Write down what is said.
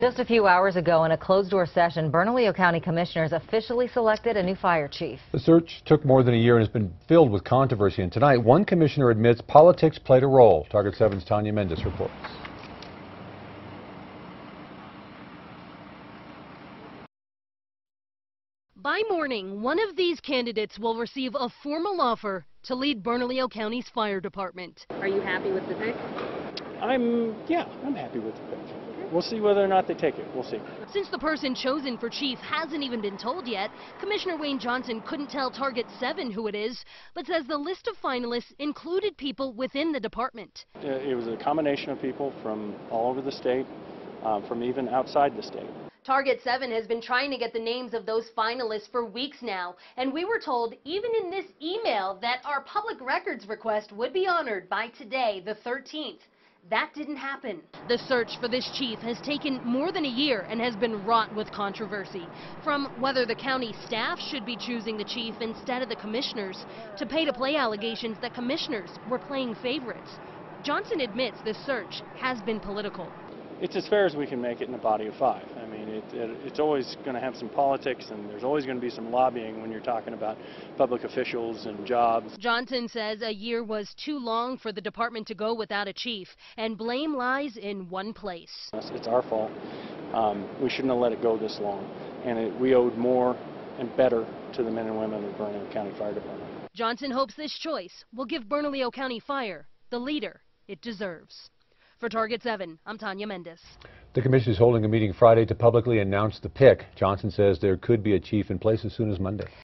Just a few hours ago, in a closed-door session, Bernalillo County Commissioners officially selected a new fire chief. The search took more than a year and has been filled with controversy. And tonight, one commissioner admits politics played a role. Target 7's Tanya Mendes reports. By morning, one of these candidates will receive a formal offer to lead Bernalillo County's fire department. Are you happy with the pick? I'm, yeah, I'm happy with the pick. We'll see whether or not they take it. We'll see. Since the person chosen for chief hasn't even been told yet, Commissioner Wayne Johnson couldn't tell Target 7 who it is, but says the list of finalists included people within the department. It was a combination of people from all over the state, um, from even outside the state. Target 7 has been trying to get the names of those finalists for weeks now, and we were told even in this email that our public records request would be honored by today, the 13th. That didn't happen. The search for this chief has taken more than a year and has been wrought with controversy. From whether the county staff should be choosing the chief instead of the commissioners, to pay-to-play allegations that commissioners were playing favorites. Johnson admits this search has been political. It's as fair as we can make it in a body of five. I mean, it, it, it's always going to have some politics, and there's always going to be some lobbying when you're talking about public officials and jobs. Johnson says a year was too long for the department to go without a chief, and blame lies in one place. It's, it's our fault. Um, we shouldn't have let it go this long, and it, we owed more and better to the men and women of Bernalillo County Fire Department. Johnson hopes this choice will give Bernalillo County Fire the leader it deserves. For Target 7, I'm Tanya Mendes. The commission is holding a meeting Friday to publicly announce the pick. Johnson says there could be a chief in place as soon as Monday.